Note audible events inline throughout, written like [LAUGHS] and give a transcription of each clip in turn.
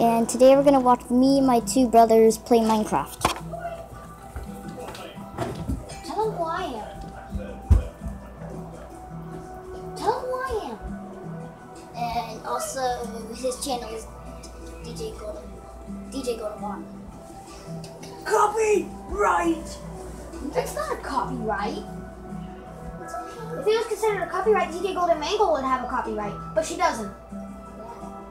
and today we're gonna watch me and my two brothers play Minecraft. Tell him who I am. Tell him who I am. And also, his channel is DJ Golden. DJ Golden One. Copyright! That's not a copyright. If it was considered a copyright, DJ Golden Mango would have a copyright, but she doesn't.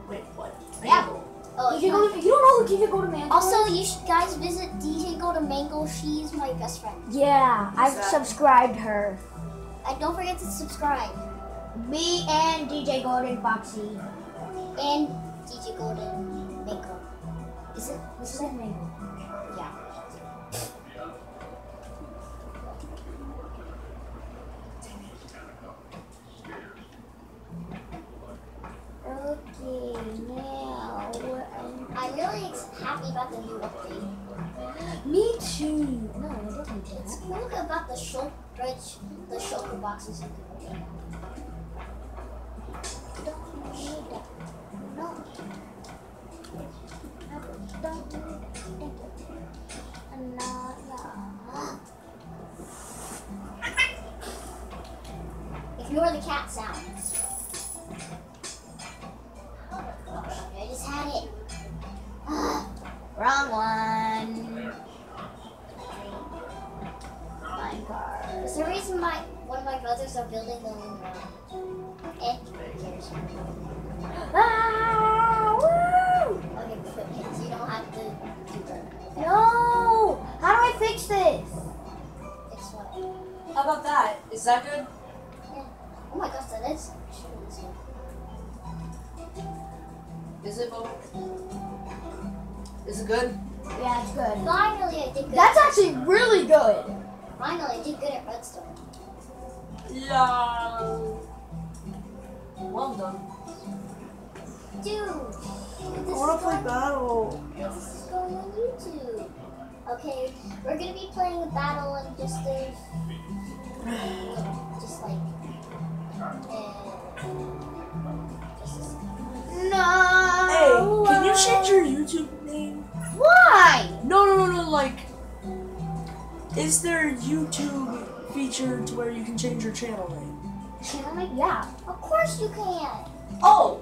Wait, what? Yeah. Oh, DJ Golden, you don't know who DJ Golden Mango Also, is? you should guys visit DJ Golden Mango. She's my best friend. Yeah, I've that? subscribed her. And don't forget to subscribe. Me and DJ Golden Foxy. And DJ Golden Mango. Is it? This is Mango. Really happy about the new update. Me too. No, I didn't do It's that. cool about the shulk, the shulker boxes you can get. Don't need that. No. Don't need that. Thank you. No, no. Ignore the cat sounds. Are building the moon Eh. Ah, woo! Okay, but you don't have to do that. No! How do I fix this? Fix what? How about that? Is that good? Oh my gosh, that is actually. Is it, Bo? Is it good? Yeah, it's good. Finally, I did good. That's actually really good. Finally, I did good at redstone. Yeah. Well done. Dude, I wanna play battle. This is going on YouTube. Okay, we're gonna be playing a battle in just a just like just a. No. Hey, can you change your YouTube name? Why? No, no, no, no. Like, is there YouTube feature to where you can change your channel name? Channel name? Yeah. Of course you can. Oh.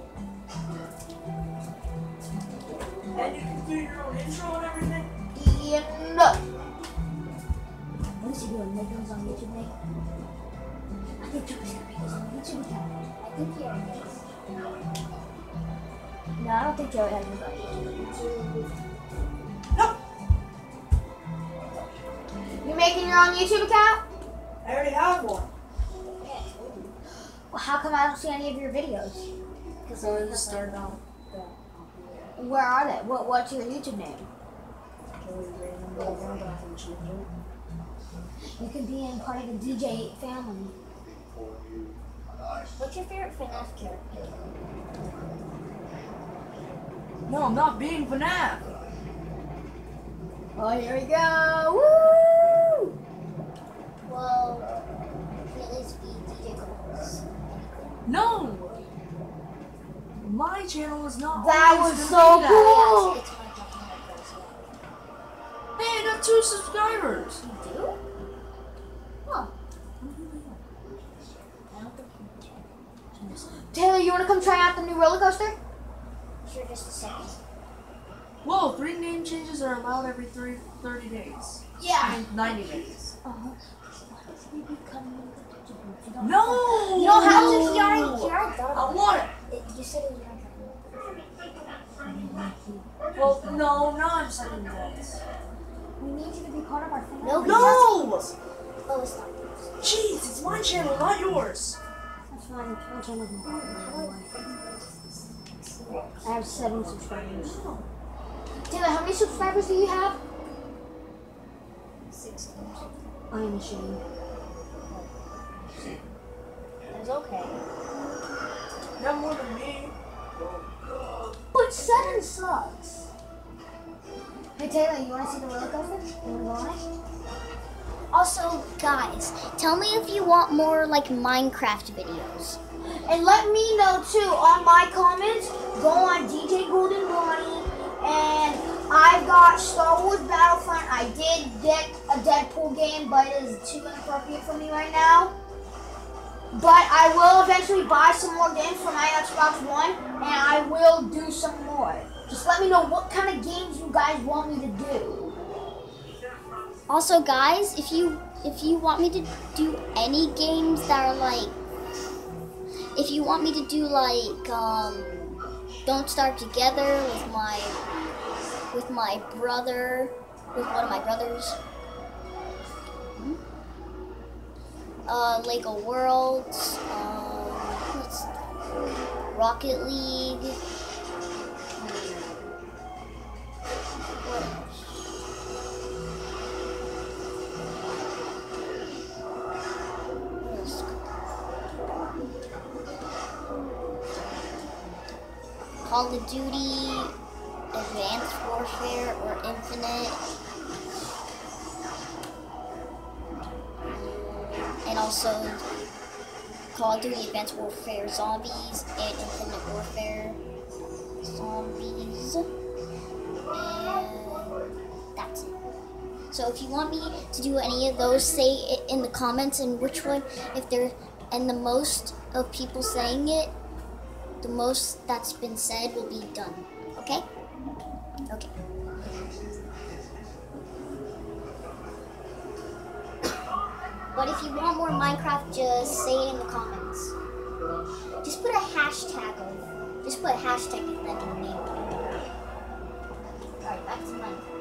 And you can do your own intro and everything. Yeah, no. What is he doing? Make those on YouTube, Nick? I think Joey's gonna make those on YouTube account. I think you're right. No, I don't think Joey has those on YouTube. No. You making your own YouTube account? I already have one. Well, how come I don't see any of your videos? Because I just started out. Where are they? What What's your YouTube name? You can be in part of the DJ family. What's your favorite FNAF character? No, I'm not being FNAF. Oh, here we go! Woo! Well, you can at least be DJ Goals. No. My channel is not. That always was so be that. cool. Yeah, it's, it's Minecraft Minecraft. Hey, I got two subscribers. You do? Huh. I don't think you can. Taylor, you want to come try out the new roller coaster? Sure, just a second. Whoa, three name changes are allowed every three, 30 days. I Yeah. mean, 90 days. Uh-huh. Uh-huh. No! You don't have to. already, you already thought I want it. You said it was Minecraft. Well, no, no, I'm saying that. We need you to be part of our family. No, No! Oh, it's not. Jeez, it's my channel, not yours. That's fine. My channel's not I have seven subscribers. Taylor, how many subscribers do you have? Six. I am ashamed. That's okay. Not more than me. But seven sucks. Hey Taylor, you want to see the roller coaster? You want to go on it? Also, guys, tell me if you want more like Minecraft videos. And let me know too on my comments. Go on DJ Golden Bonnie and I've got Star Wars Battlefront. I did get a Deadpool game, but it is too inappropriate for me right now. But I will eventually buy some more games for my Xbox One, and I will do some more. Just let me know what kind of games you guys want me to do. Also, guys, if you if you want me to do any games that are like, if you want me to do like, um, Don't Starve Together with my with my brother, with one of my brothers. Uh, Lego Worlds, um? Rocket League. Call of Duty, Advanced Warfare, or Infinite. And also Call of Duty Advanced Warfare Zombies and Infinite Warfare Zombies. And that's it. So if you want me to do any of those, say it in the comments and which one, if there, and the most of people saying it, the most that's been said will be done. Okay? Okay. But if you want more Minecraft, just say it in the comments. Just put a hashtag of, just put a hashtag then the name. Alright, back to Minecraft.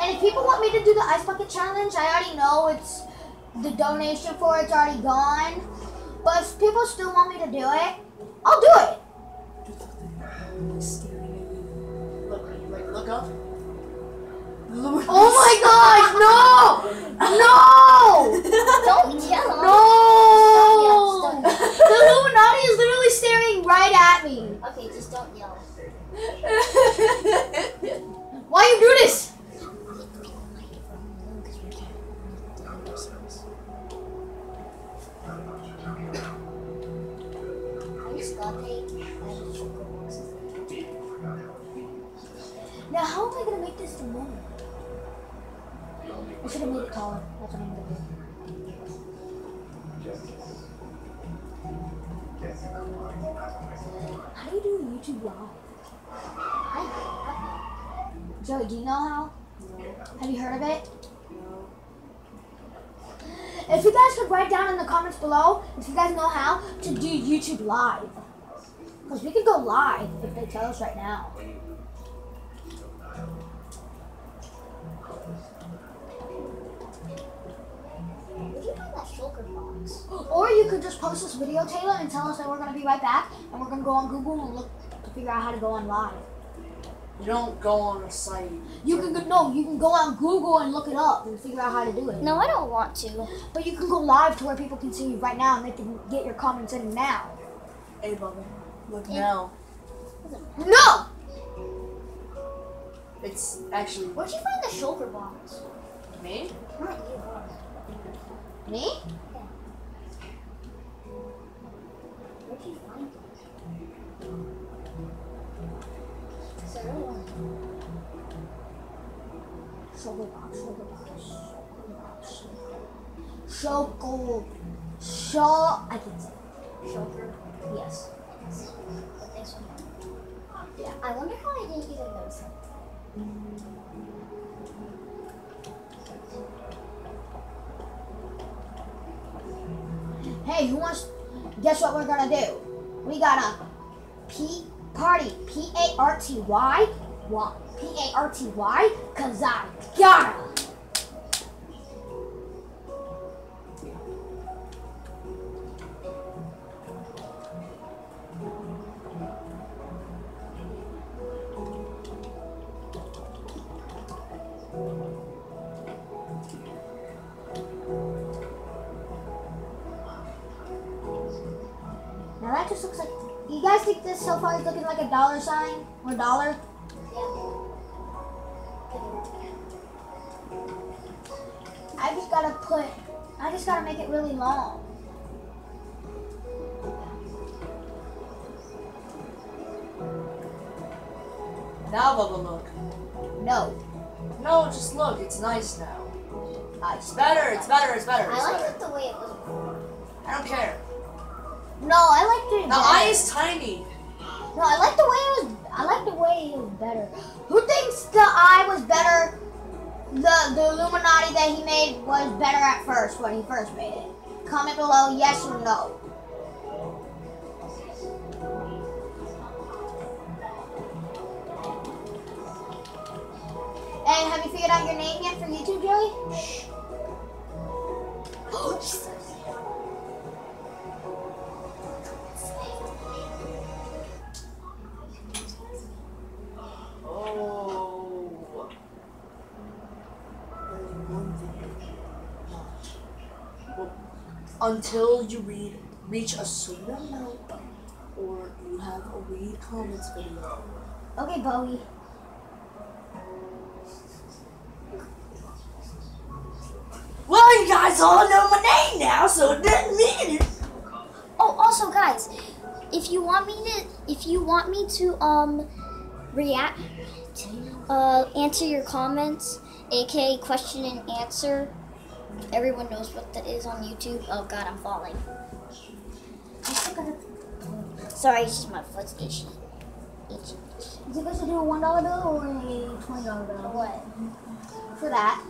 And if people want me to do the Ice Bucket Challenge, I already know it's the donation for it's already gone. But if people still want me to do it, I'll do it. Look, like, look up. Oh my gosh! No! Live tell us right now. where'd you find that shulker box? Or you could just post this video, Taylor, and tell us that we're going to be right back. And we're going to go on Google and look to figure out how to go on live. You don't go on a site. You can go, no, you can go on Google and look it up and figure out how to do it. No, I don't want to. But you can go live to where people can see you right now and they can get your comments in now. Hey, Bubba. Look Yeah. now. No! It's actually Where'd you find the shulker box? me. Not you. Me? Where'd you find it? 'Cause I really want to. Shoulder box, shoulder box, shoulder box. Shoulder. Show. I can say. Shulker. Yes. But this one. Yeah. I wonder how I didn't even notice it. Hey, who wants? Guess what we're gonna do? We got a P party. P A R T Y. P A R T Y. Cause I gotta. Sign or dollar? I just gotta put. I just gotta make it really long. Now, Bubba, look. No. No, just look. It's nice now. It's better. It's better. It's better. I It's like better. it the way it was before. I don't care. No, I liked it. The eye is tiny. No, I like the way it was. I like the way it was better. Who thinks the eye was better? The the Illuminati that he made was better at first when he first made it. Comment below, yes or no. And have you figured out your name yet for YouTube, Joey? [GASPS] Shh. [GASPS] Oh, Jesus. Until you read reach a certain amount or you have a read comments video. Okay, Bowie. Well, you guys all know my name now, so it doesn't mean it. Oh, also, guys, if you want me to, if you want me to, um, react, uh, answer your comments, aka question and answer. Everyone knows what that is on YouTube. Oh God, I'm falling. Sorry, it's just my foot's itchy. Itchy. Is it supposed to do a one dollar bill or a twenty dollar bill? What? For that.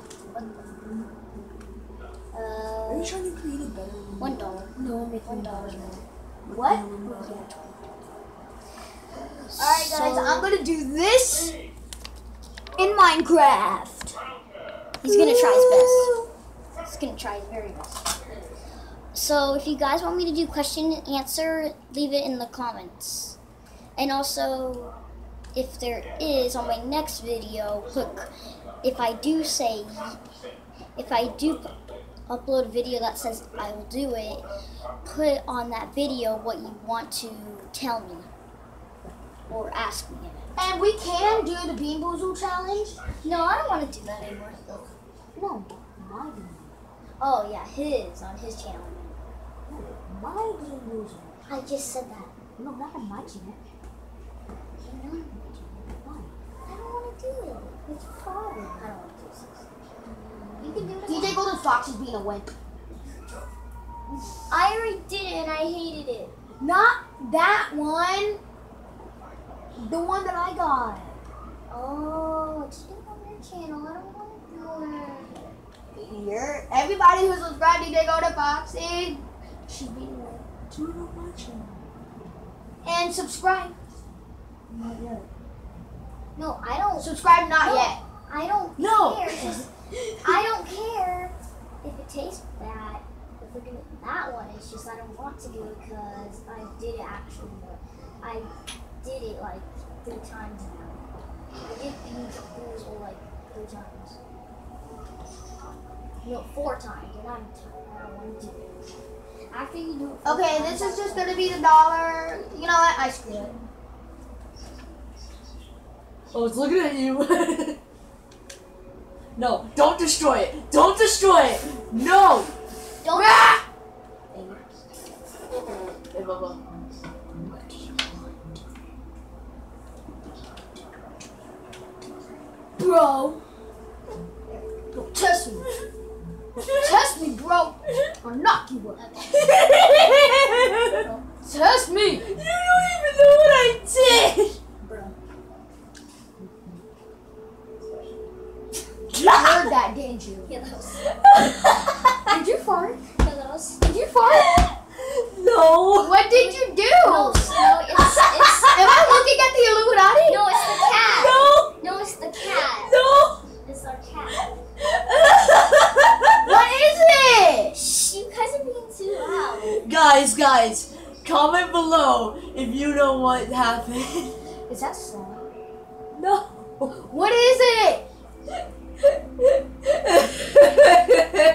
Are Uh, you trying to create a better one dollar. No, make One dollar. What? Alright guys, I'm gonna do this in Minecraft. He's gonna try his best. He's gonna try his very best. So if you guys want me to do question and answer, leave it in the comments. And also, if there is on my next video, put if I do say if I do upload a video that says I will do it, put on that video what you want to tell me or ask me. And we can do the Bean Boozle challenge. No, I don't want to do that anymore. No, my Oh yeah, his on his channel. My Bean Boozle. I just said that. No, not on my channel. I know. Why? I don't want to do it. It's a. I don't want to do this. You can do it. DJ Golden Fox is being a wimp. I already did it and I hated it. Not that one. The one that I got. Oh, it's on your channel. I don't want to do it. Here, everybody who's subscribed to Go to Fox is she's being a wimp. Do it on my channel. And subscribe. Not yet. No, I don't. Subscribe not No. yet. I don't No. care. [LAUGHS] I don't care if it tastes bad. If we're doing that one, it's just I don't want to do it because I did it actually. I did it like three times now. I did Boozle like three times. No, four times, and I'm tired. I don't want to do it. After you do it. four Okay, times, this is just gonna be the dollar. You know what? I screw it. Oh, it's looking at you. [LAUGHS] no, don't destroy it. Don't destroy it. No. Don't. Ah! Hey, Bubba. Bro. Bro. I'll knock you up. Test me. You don't even know what I did. Bro. [LAUGHS] you heard that, didn't you? Yeah, that was. Did you fart? Yeah, that was. Did you fart? no. What did you do? No, no, it's it's. Am I looking at the Illuminati? No, it's the cat. No. No, it's the cat. No. It's our cat. What is it? Shh, you guys are being too loud. guys, guys, comment below if you know what happened. Is that song? No. What is it?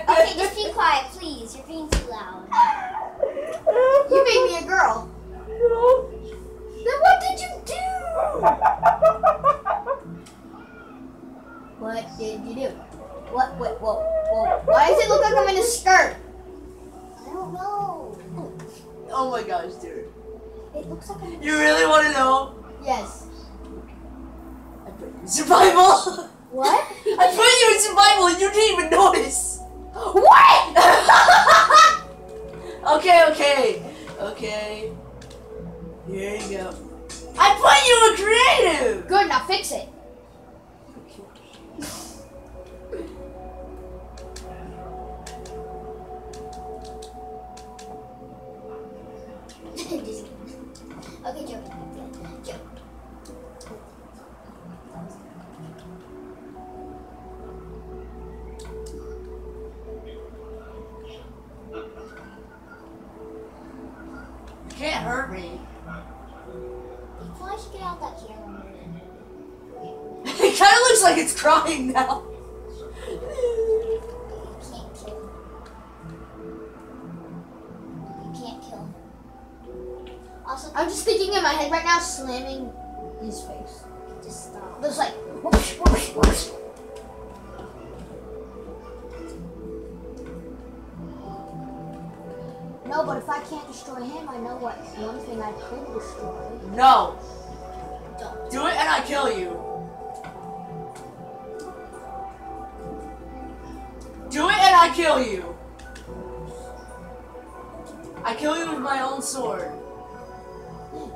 Okay, just be quiet, please. You're being too loud. You made me a girl. No. Then what did you do? What did you do? What? What? Whoa! Whoa! Why does it look like I'm in a skirt? I don't know. Oh my gosh, dude. It looks like I'm. You really want to know? Yes. Survival. What? [LAUGHS] I put you in survival and you didn't even notice. What? [LAUGHS] okay, okay, okay. Here you go. I put you in creative. Good, now fix it. Just it's crying now. I kill you. I kill you with my own sword.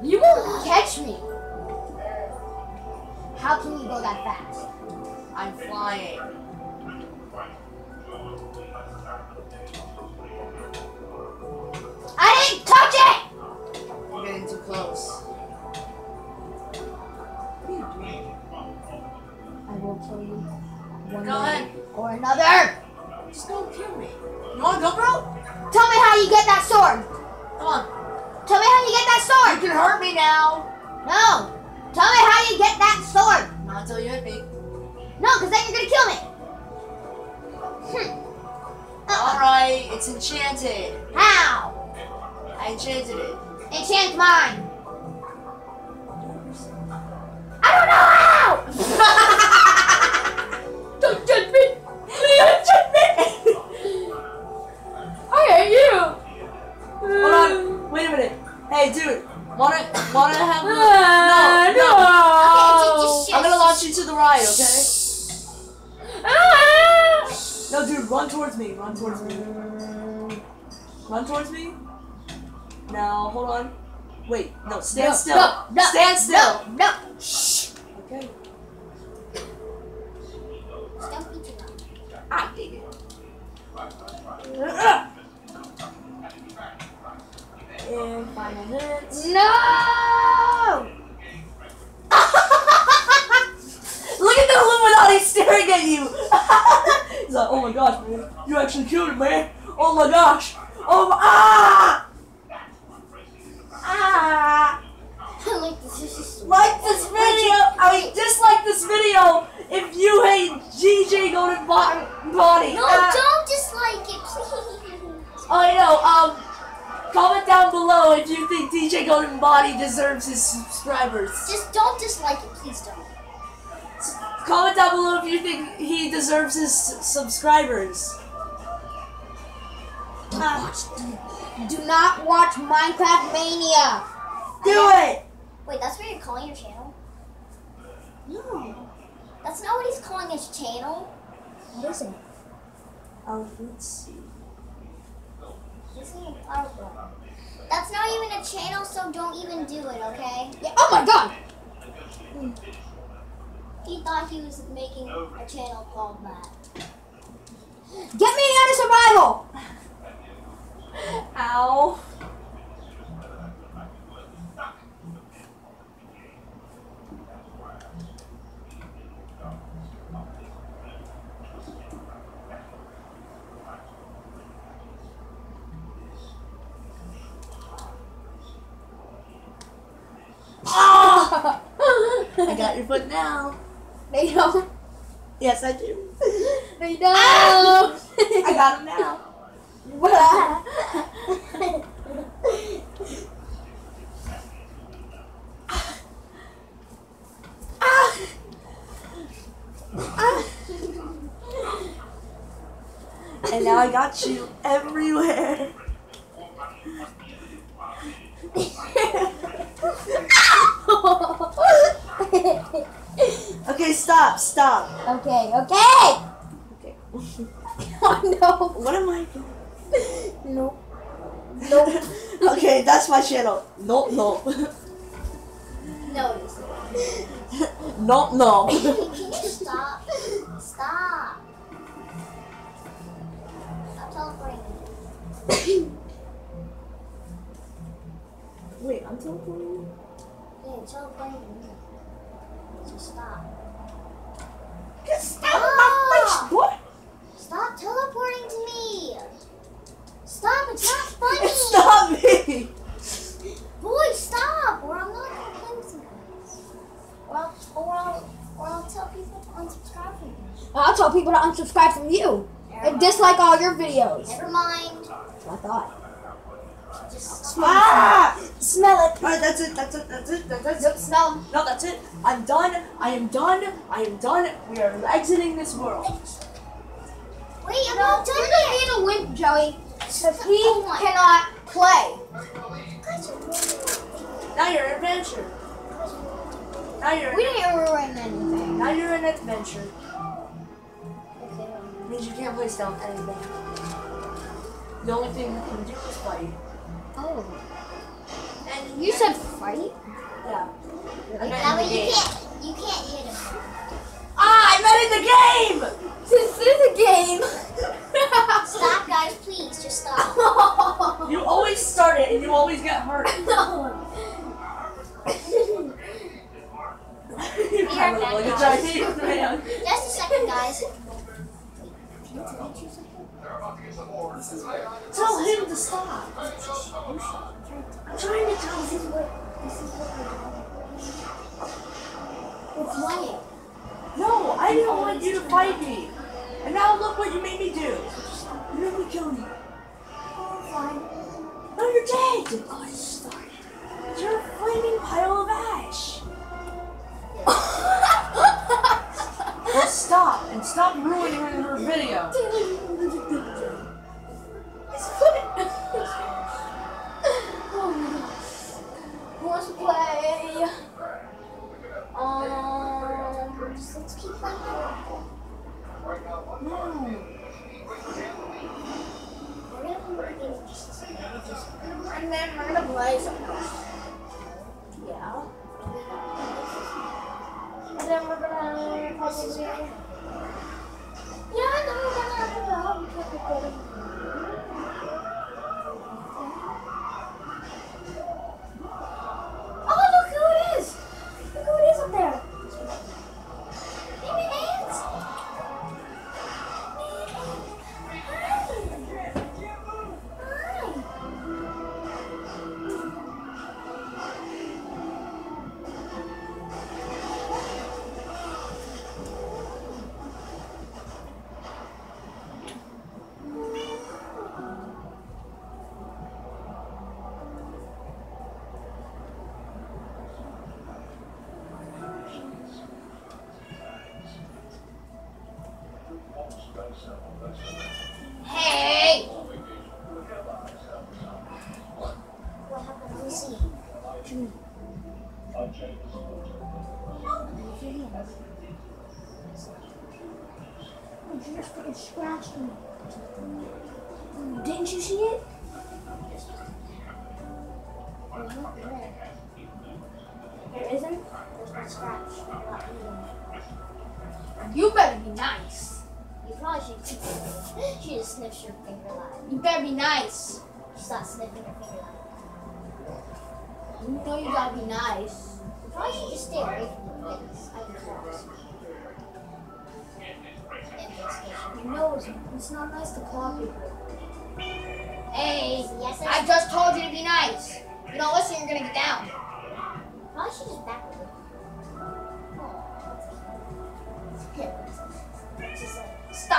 You won't catch me. How can you go that fast? I'm flying. I didn't touch it! You're getting too close. I will kill you. One Go ahead. Or another. Go, bro? Tell me how you get that sword. Come on. Tell me how you get that sword. You can hurt me now. No. Tell me how you get that sword. Not until you hit me. No, because then you're gonna kill me. Hmm. Uh-uh. Alright, it's enchanted. How? I enchanted it. Enchant mine. I don't know how. [LAUGHS] right, okay? Ah. No, dude, run towards me. Run towards me. Run towards me. Now, hold on. Wait, no, stand No, still. no, no, stand still. No, no. Shh. Okay. Just don't be too loud. Ah, dang it. And final hits. No. Look at the Illuminati staring at you. [LAUGHS] He's like, oh my gosh, man, you actually killed him, man. Oh my gosh. Oh my, ah, ah. like this Like this video. I mean, dislike this video if you hate GJ Golden Bo- Body. No, Ah. don't dislike it, please. Oh, I know. Um, comment down below if you think DJ Golden Body deserves his subscribers. Just don't dislike it, please don't. Comment down below if you think he deserves his subscribers. Uh, do not watch Minecraft Mania. Do it. Wait, that's what you're calling your channel? No. That's not what he's calling his channel. What is it? Um, let's see. This is a PowerPoint. That's not even a channel, so don't even do it, okay? Yeah. Oh my god. He thought he was making a channel called that. Get me out of survival. Ow. Ah! [LAUGHS] I got your foot now. They don't. Yes, I do. They don't. I got him now. Ah. [LAUGHS] Ah. And now I got you everywhere. Okay, Okay, stop, stop. Okay, okay. Okay. [LAUGHS] Oh no. What am I doing? Nope. Nope. [LAUGHS] okay, that's my channel. No, no. No, it isn't. no, no. [LAUGHS] Can you stop? Stop. Stop teleporting. You. Wait, I'm teleporting. Yeah, teleporting. Just stop. Out of my face, What? Stop teleporting to me. Stop, it's not funny. It's not me. Boy, stop, or I'm not gonna play with you guys. Or I'll, or I'll, or I'll tell people to unsubscribe from you. I'll tell people to unsubscribe from you and dislike all your videos. Never mind. That's what I thought. Just Ah! Smell it. Alright, that's it, that's it, that's it, that's it. Yep, smell 'em. No, that's it. I'm done. I am done. I am done. We are exiting this world. wait, I'm No, not done you're gonna be in a wimp, Joey. Because he Oh cannot play. Guys are really- Now you're an adventure. Now you're We didn't ruin anything. now you're an adventure. Okay, means you can't play down anything. The only thing you can do is fight. Oh. And You said fight? yeah. I That meant way in the you game. can't, you can't hit him. Ah, I meant in the game. This is a game. Stop, guys, please, just stop. You always start it and you always get hurt. Play. Um, let's keep playing. Gonna And then we're gonna play something. Yeah. And then we're gonna possibly. Yeah, no, we're gonna have to help you keep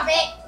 Stop it!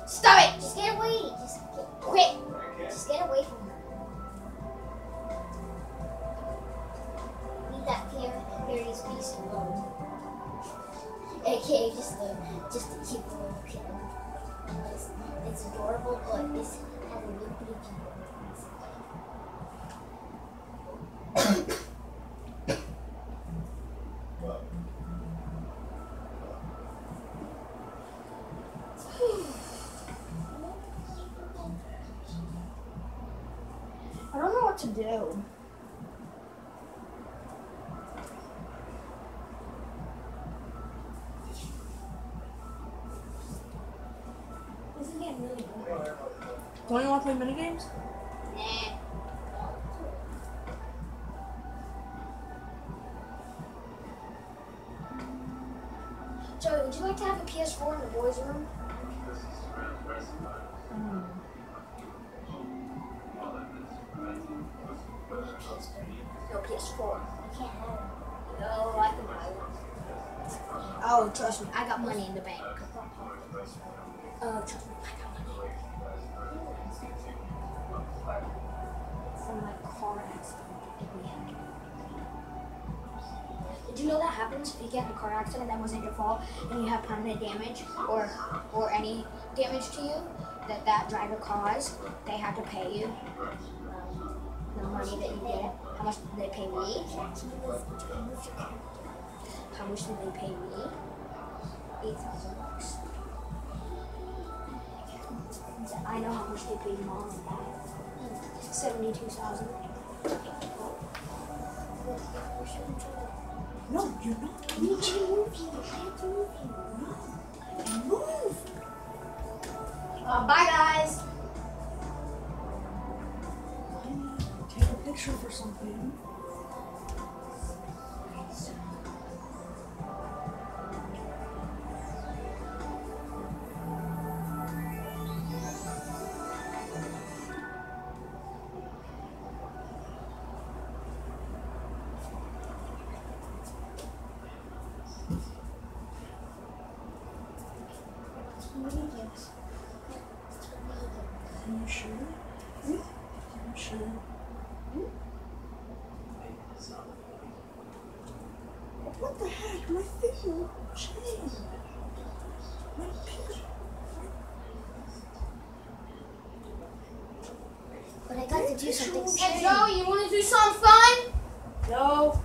Don't you want to play minigames? Nah. Joey, would you like to have a PS4 in the boys' room? Mm. No PS4. I can't have it. No, I can buy one. Oh, trust me, I got money in the bank. Oh, trust me, Car accident. Did you know that happens if you get in a car accident that wasn't your fault and you have permanent damage or or any damage to you that that driver caused? They have to pay you the money that you get. How much did they pay me? How much did they pay me? Eight thousand bucks. I know how much they paid mom and dad. Seventy-two thousand. No, you're not. You need to move you. I have to move you. No. Move. Uh, bye, guys. I need to take a picture for something. The heck? My thing will change. My picture. But I got to do something. Hey, Joe, you want to do something fun? No.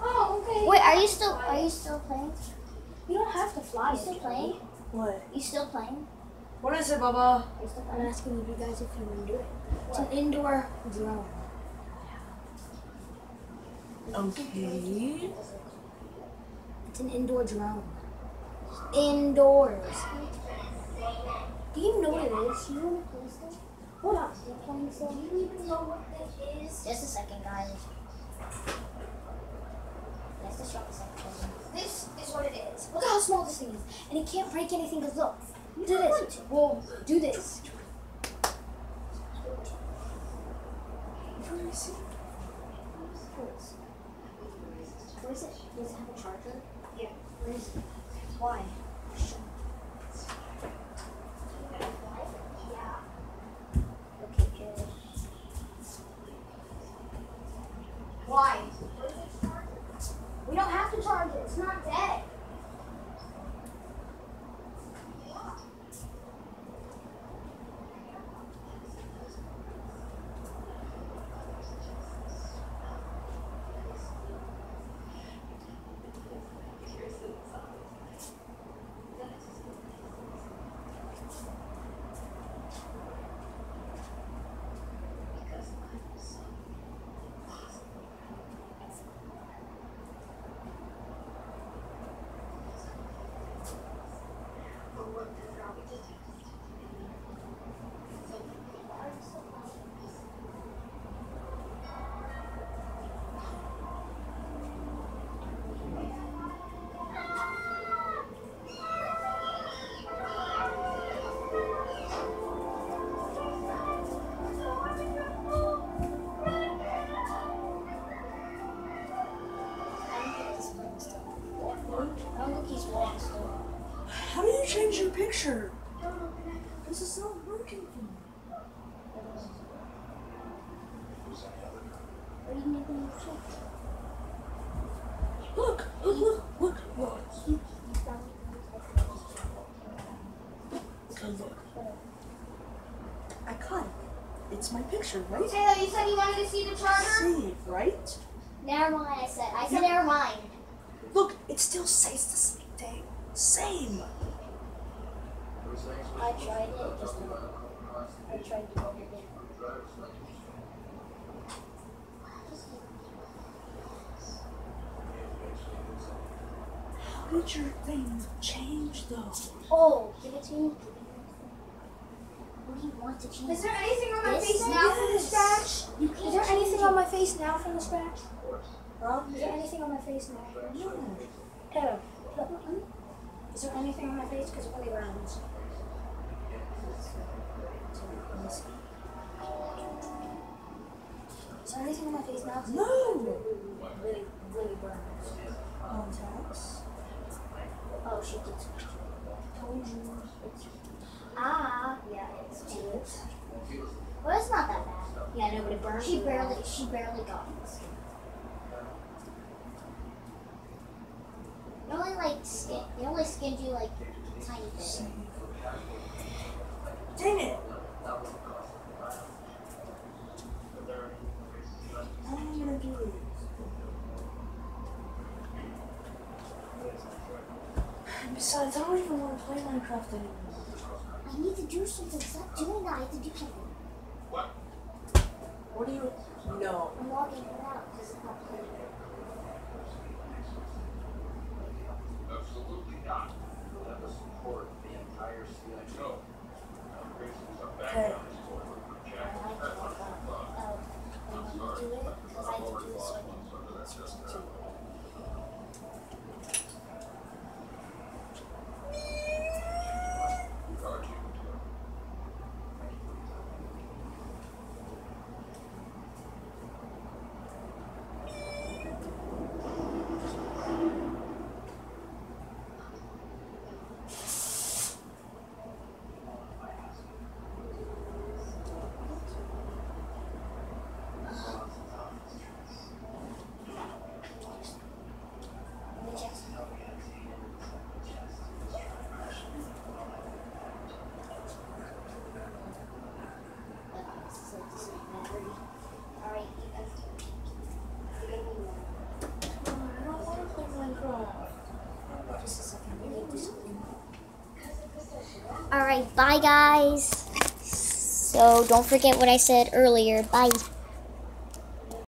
Oh, okay. Wait, are you still are you still playing? You don't have to fly. Are you still playing? What? You still playing? What is it, Baba? Are you still I'm asking you guys if you want to do it. It's an indoor drone. Okay. It's an indoor drone. Indoors. Do you know what it is? You know what it is? Hold on. Do you even know what that is? Just a second, guys. Let's just drop a second. This is what it is. Look at how small this thing is. And it can't break anything because look. Do this. Well, do this. Where is it? Does it have a charger? Why? Change your picture? This is not working for me. Look, look, look, look, look. Look. I cut it. It's my picture, right? Taylor, you said you wanted to see the charger? Save, right? Never mind, I said. I said never mind. Look, it still says the same thing. Same. I tried it just a I tried to do it again. picture thing changed though. Oh, give it to me. What do you want to change? Is there anything on my This? face now from the Yes. scratch? You can't Is there change anything it. on my face now from the scratch? Huh? Is there anything on my face now? No. Oh, look. Is there anything on my face? Because it really burns. Is there anything on my face now? No. really, really burns. Contacts. Oh, she did. Told you. Ah, yeah, it's two. Well, it's not that bad. Yeah, no, but it burns. She barely, she barely got. It only like skin. It only skinned you like a tiny bit. Dang it. How am I gonna do it? Besides, I don't even want to play Minecraft anymore. I need to do something. Stop doing that. I have to do something. What What do you? No. I'm logging it out because it's not playing. Absolutely not. We'll have to support the entire CIO. Okay. I like it like that. Oh, and when you do it, because I to do it so I can switch to the chest. Alright, you guys. You're gonna be one. I don't want to play Minecraft. Just a second. I need to do something. Alright, bye guys. So don't forget what I said earlier. Bye.